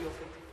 your faith.